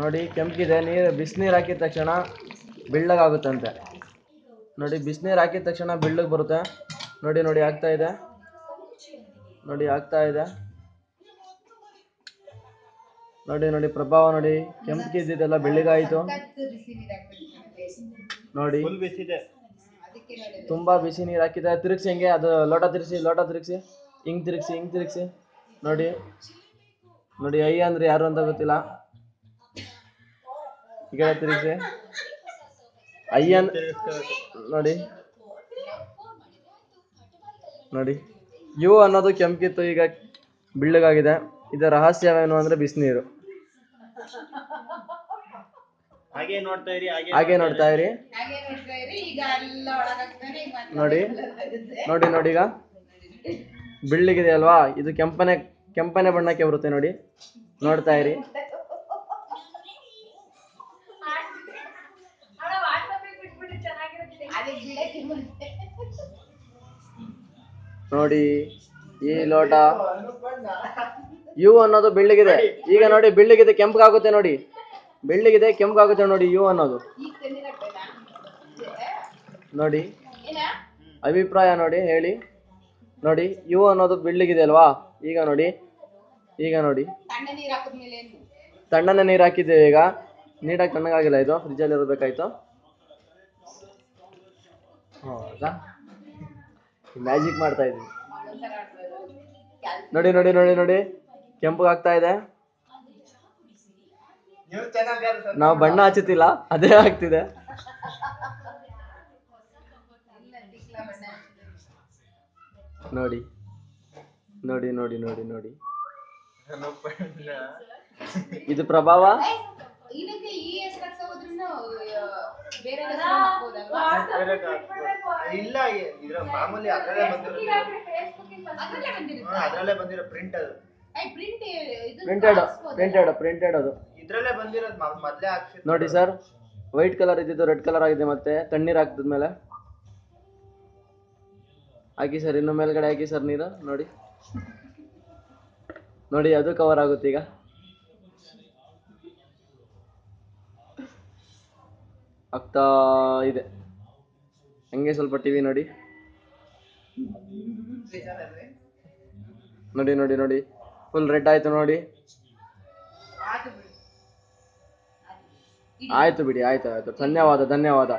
ನೋಡಿ ಕೆಂಪಿದೆ ನೀರು, ಬಿಸಿನೀರು ಹಾಕಿದ ತಕ್ಷಣ ಬೆಳ್ಳಗಾಗುತ್ತಂತೆ. ನೋಡಿ, ಬಿಸಿನೀರು ಹಾಕಿದ ತಕ್ಷಣ ಬೆಳ್ಳಗೆ ಬರುತ್ತೆ. ನೋಡಿ ನೋಡಿ, ಆಗ್ತಾ ಇದೆ. ನೋಡಿ, ಆಗ್ತಾ ಇದೆ. ನೋಡಿ ನೋಡಿ, ಪ್ರಭಾವ, ನೋಡಿ ಕೆಂಪಿದ್ದಿದ್ದೆಲ್ಲ ಬೆಳ್ಳಗಾಯಿತು. ನೋಡಿ, ತುಂಬಾ ಬಿಸಿ ನೀರು ಹಾಕಿದೆ ತಿರುಗಿಸಿ ಹಿಂಗೆ? ಅದು ಲೋಟ ತಿರುಗಿಸಿ ಲೋಟ ತಿರುಗಿಸಿ. ಹಿಂಗ್ ತಿರುಗಿಸಿ ಹಿಂಗ್ ತಿರುಗಿಸಿ. ನೋಡಿ ನೋಡಿ ಐ ಅಂದ್ರೆ ಯಾರು ಅಂತ ಗೊತ್ತಿಲ್ಲ. ಈ ಕಡೆ ತಿರುಗಿಸಿ ಐ ನೋಡಿ. ನೋಡಿ. ಯು ಅನ್ನೋದು ಕೆಂಪಿತ್ತು ಈಗ ಬಿಳ್ಳಗಾಗಿದೆ. ಇದರ ರಹಸ್ಯವೇನು ಅಂದ್ರೆ ಬಿಸಿನೀರು. ಹಾಗೆ ನೋಡ್ತಾ ಇರಿ ಹಾಗೆ ನೋಡ್ತಾ ಇರಿ. ಹಾಗೆ ನೋಡ್ತಾ ಈಗ ಎಲ್ಲ ಒಳಗಾಗ್ತಾನೆ ನೋಡಿ. ನೋಡಿ ನೋಡಿ ಈಗ. ಬಿಳ್ಳಿಗಿದೆ ಅಲ್ವಾ? ಇದು ಕೆಂಪನೆ ಕೆಂಪನೆ ಬಣ್ಣಕ್ಕೆ ಬರುತ್ತೆ ನೋಡಿ. ನೋಡ್ತಾ ಇರಿ. ನೋಡಿ, ಈ ಲೋಟ ಯು ಅನ್ನೋದು ಬೆಳ್ಳಗಿದೆ. ಈಗ ನೋಡಿ, ಬೆಳ್ಳಗಿದೆ, ಕೆಂಪಗಾಗುತ್ತೆ ನೋಡಿ. ಬೆಳ್ಳಗಿದೆ, ಕೆಂಪಗಾಗುತ್ತೆ ನೋಡಿ ಯು ಅನ್ನೋದು? ನೋಡಿ, ಅಭಿಪ್ರಾಯ ನೋಡಿ, ಹೇಳಿ. ನೋಡಿ, ಯು ಅನ್ನೋದು ಬೆಳ್ಳಗಿದೆ ಅಲ್ವಾ? ಈಗ ನೋಡಿ ಈಗ ನೋಡಿ. ತಣ್ಣನೆ ನೀರು ಹಾಕಿದ್ದೇವೆ ಈಗ. ನೀಟಾಗಿ ತಣ್ಣಗಾಗಿಲ್ಲ ಇದು ಫ್ರಿಜ್ಜಲ್ಲಿ ಇರಬೇಕಾಯ್ತು. ಮ್ಯಾಜಿಕ್ ಮಾಡ್ತಾ ಇದ್ದೀನಿ. ನೋಡಿ ನೋಡಿ ನೋಡಿ ನೋಡಿ. ಕೆಂಪಗಾಗ್ತಾ ಇದೆ. ನೀವು ಬಣ್ಣ ಹಚ್ಚುತ್ತಿಲ್ಲ ಅದೇ ಆಗ್ತಿದೆ. ನೋಡಿ ನೋಡಿ ನೋಡಿ ನೋಡಿ ನೋಡಿ. ಇದು ಪ್ರಭಾವ? ಬೇರೆ? ಇಲ್ಲ ಇದ್ರ ಮಾಮೂಲಿ ಅದ್ರಲ್ಲೇ ಬಂದಿರೋದು. ಅದ್ರಲ್ಲೇ ಬಂದಿರುತ್ತಾ? ಹಾ, ಬಂದಿರೋ ಪ್ರಿಂಟ್ ಅದು. ಏ, print ಇದು ಪ್ರಿಂಟೆಡ್? ಪ್ರಿಂಟೆಡ್ ಪ್ರಿಂಟೆಡ್ ಅದು. ಇದ್ರಲ್ಲೇ ಬಂದಿರೋದು ಮೊದಲೇ ಮೊದ್ಲೇ ನೋಡಿ ಸರ್ ವೈಟ್ ಕಲರ್ ಇದ್ದಿದ್ದು ರೆಡ್ ಕಲರ್ ಆಗಿದೆ ಮತ್ತೆ ತಣ್ಣೀರು ಹಾಕಿದ್ಮೇಲೆ ಹಾಕಿ ಸರ್ ಇನ್ನು ಮೇಲ್ಗಡೆ ಹಾಕಿ ಸರ್ ನೀರು ನೋಡಿ. ನೋಡಿ ಅದು ಕವರ್ ಆಗುತ್ತೆ ಈಗ. ಆಗ್ತಾ ಇದೆ ಹಂಗೆ ಸ್ವಲ್ಪ ಟಿವಿ ನೋಡಿ ನೋಡಿ ನೋಡಿ ನೋಡಿ ಫುಲ್ ರೆಡ್ ಆಯ್ತು ನೋಡಿ ಆಯ್ತು ಬಿಡು. ಆಯ್ತು ಆಯ್ತು ಧನ್ಯವಾದ ಧನ್ಯವಾದ.